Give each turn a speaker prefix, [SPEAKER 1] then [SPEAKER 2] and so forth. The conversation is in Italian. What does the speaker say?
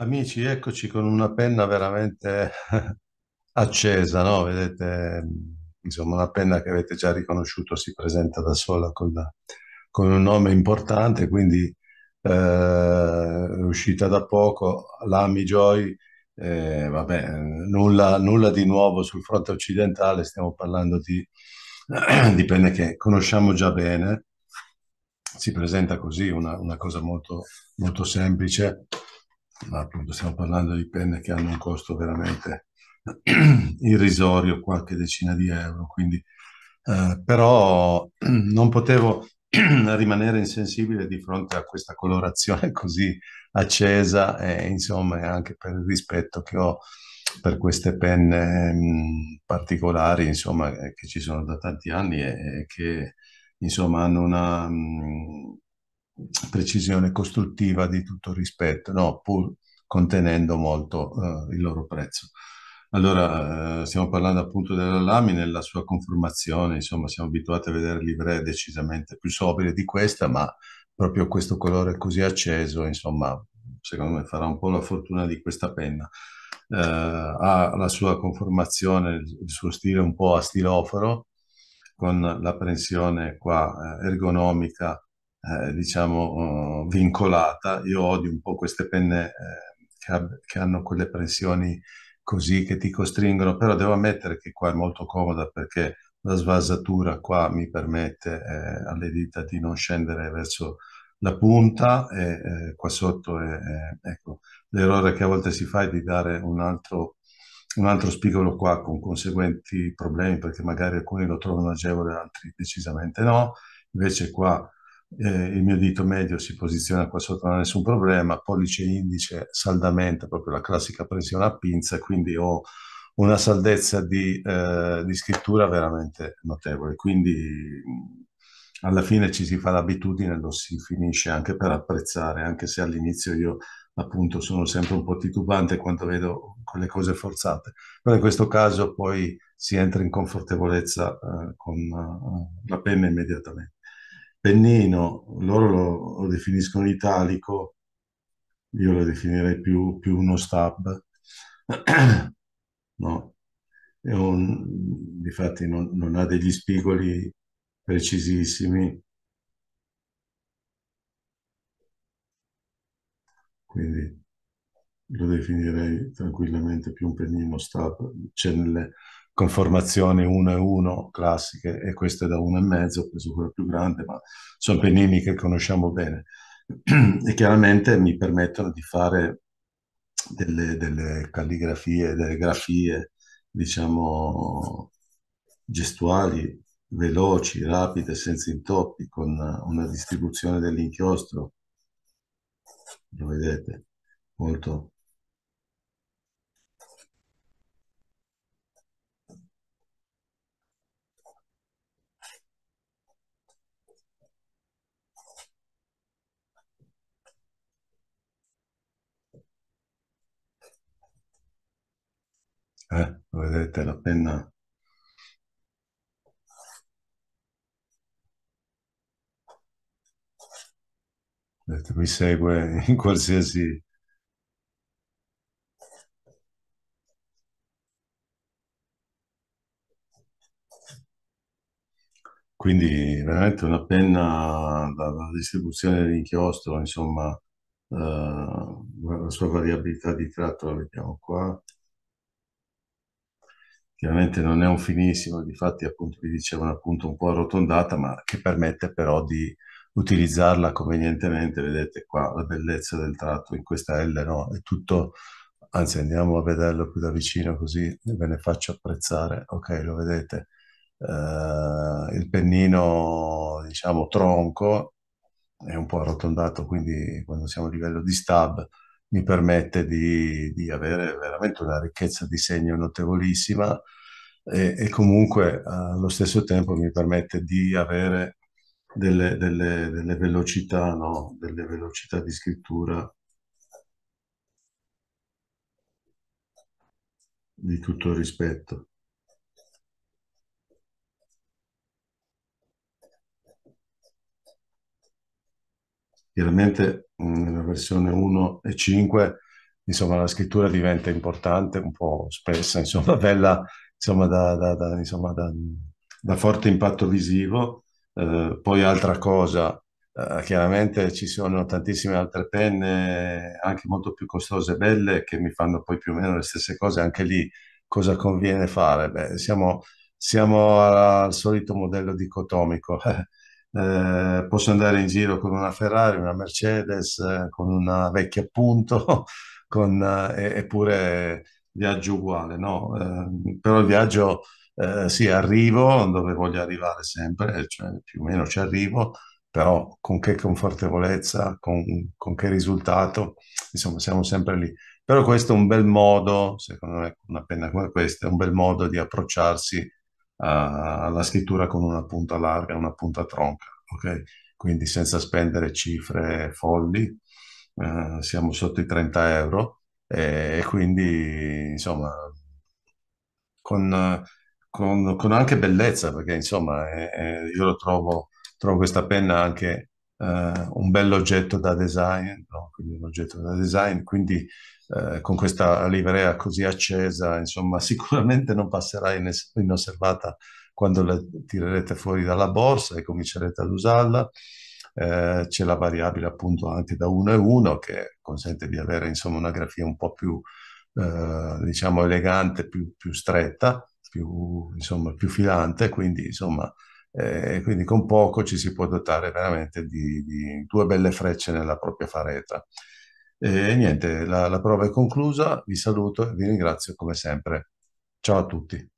[SPEAKER 1] Amici, eccoci con una penna veramente accesa, no? Vedete, insomma, una penna che avete già riconosciuto si presenta da sola con, la- con un nome importante, quindi eh, uscita da poco, l'Ami Joy, eh, vabbè, nulla, nulla di nuovo sul fronte occidentale, stiamo parlando di, di penne che conosciamo già bene, si presenta così, una, una cosa molto, molto semplice ma appunto stiamo parlando di penne che hanno un costo veramente irrisorio, qualche decina di euro, quindi eh, però non potevo rimanere insensibile di fronte a questa colorazione così accesa e insomma anche per il rispetto che ho per queste penne mh, particolari, insomma, eh, che ci sono da tanti anni e, e che insomma hanno una mh, precisione costruttiva di tutto rispetto, no? Pur contenendo molto eh, il loro prezzo. Allora, eh, stiamo parlando appunto della Lamy nella sua conformazione, insomma, siamo abituati a vedere livree decisamente più sobrie di questa, ma proprio questo colore così acceso, insomma, secondo me farà un po' la fortuna di questa penna. Eh, ha la sua conformazione, il suo stile un po' a stiloforo, con la prensione qua eh, ergonomica, eh, diciamo, eh, vincolata. Io odio un po' queste penne eh, che, ab- che hanno quelle prensioni così che ti costringono, però devo ammettere che qua è molto comoda perché la svasatura qua mi permette eh, alle dita di non scendere verso la punta e eh, qua sotto è- ecco, l'errore che a volte si fa è di dare un altro, un altro spigolo qua con conseguenti problemi perché magari alcuni lo trovano agevole, altri decisamente no. Invece qua eh, il mio dito medio si posiziona qua sotto, non ha nessun problema, pollice e indice saldamente, proprio la classica pressione a pinza, quindi ho una saldezza di, eh, di scrittura veramente notevole. Quindi alla fine ci si fa l'abitudine, lo si finisce anche per apprezzare, anche se all'inizio io appunto sono sempre un po' titubante quando vedo quelle cose forzate. Però in questo caso poi si entra in confortevolezza eh, con eh, la penna immediatamente. Pennino, loro lo, lo definiscono italico, io lo definirei più, più uno stab. No, è un, difatti non, non ha degli spigoli precisissimi, quindi lo definirei tranquillamente più un pennino stab. C'è nelle conformazioni 1 e 1 classiche e questo è da 1,5, ho preso quello più grande, ma sono pennini che conosciamo bene. E chiaramente mi permettono di fare delle, delle calligrafie, delle grafie, diciamo, gestuali veloci, rapide, senza intoppi, con una distribuzione dell'inchiostro, lo vedete, molto Eh, vedete, la penna vedete, mi segue in qualsiasi... Quindi veramente una penna dalla distribuzione dell'inchiostro, insomma, eh, la sua variabilità di tratto la vediamo qua. Chiaramente non è un finissimo, difatti appunto vi dicevano appunto un po' arrotondata, ma che permette però di utilizzarla convenientemente. Vedete qua la bellezza del tratto in questa L, no? È tutto, anzi andiamo a vederlo più da vicino così ve ne faccio apprezzare. Ok, lo vedete? Eh, il pennino, diciamo, tronco è un po' arrotondato, quindi quando siamo a livello di stab mi permette di, di avere veramente una ricchezza di segno notevolissima e, e comunque allo stesso tempo mi permette di avere delle, delle- delle velocità, no? Delle velocità di scrittura di tutto rispetto. Chiaramente mh, nella versione 1 e 5 insomma, la scrittura diventa importante, un po' spessa, insomma, bella, insomma, da, da- da- insomma, da- forte impatto visivo. Eh, poi altra cosa, eh, chiaramente ci sono tantissime altre penne, anche molto più costose e belle, che mi fanno poi più o meno le stesse cose. Anche lì cosa conviene fare? Beh, siamo, siamo al solito modello dicotomico. Eh, posso andare in giro con una Ferrari, una Mercedes, eh, con una vecchia Punto, con, eh, eppure viaggio uguale, no? Eh, però il viaggio, eh, sì, arrivo dove voglio arrivare sempre, cioè più o meno ci arrivo, però con che confortevolezza, con, con che risultato, insomma, siamo sempre lì. Però questo è un bel modo, secondo me, una penna come questa, è un bel modo di approcciarsi alla scrittura con una punta larga e una punta tronca, ok? Quindi senza spendere cifre folli, eh, siamo sotto i 30 euro e, e quindi, insomma, con, con- con anche bellezza, perché insomma eh, io lo trovo, trovo questa penna anche eh, un bell'oggetto da design, no? Quindi un oggetto da design, quindi eh, con questa livrea così accesa, insomma, sicuramente non passerà inosservata quando la tirerete fuori dalla borsa e comincerete ad usarla. Eh, c'è la variabile appunto anche da 1 e 1 che consente di avere insomma una grafia un po' più eh, diciamo elegante, più, più stretta, più, insomma, più filante, quindi insomma, eh, quindi con poco ci si può dotare veramente di, di due belle frecce nella propria fareta. E niente, la, la prova è conclusa, vi saluto e vi ringrazio come sempre. Ciao a tutti.